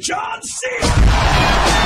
John Cena!